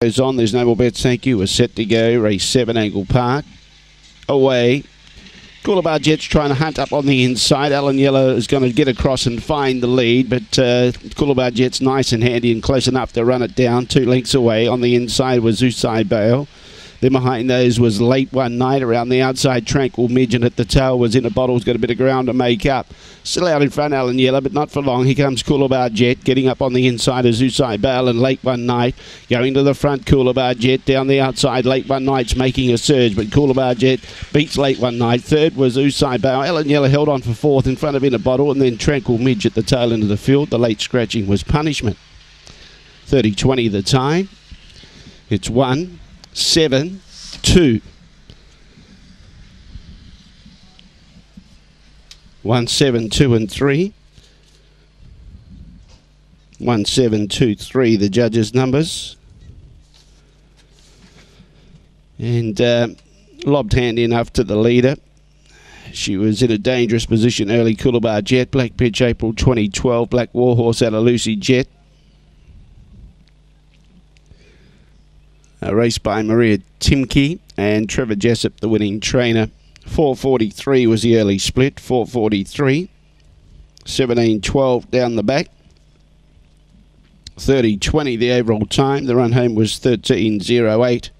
goes on. There's no bets. Thank you. We're set to go. Race 7, Angle Park. Away. Coolabah Jet's trying to hunt up on the inside. Alan Yellow is going to get across and find the lead, but uh, Coolabah Jet's nice and handy and close enough to run it down. Two lengths away. On the inside was Usai Bale. Then behind those was late one night around the outside. Tranquil Midget at the tail was in a bottle. Has got a bit of ground to make up. Still out in front, Alan Yellow, but not for long. Here comes Coolabah Jet getting up on the inside as Usai Bale and late one night going to the front. Coolabah Jet down the outside. Late one night's making a surge, but Coolabah Jet beats late one night. Third was Usai Bale. Alan Yellow held on for fourth in front of in a bottle, and then Tranquil Midget at the tail end of the field. The late scratching was punishment. 30 20 the time. It's one, seven, two. One, seven, two, and three. One, seven, two, three, the judges' numbers. And uh, lobbed handy enough to the leader. She was in a dangerous position early. Coolabah Jet, Black Bitch, April 2012. Black Warhorse out of Lucy Jet. A race by Maria Timke and Trevor Jessup, the winning trainer. 443 was the early split. 443. 1712 down the back. 30 20 the overall time. The run home was 13.08.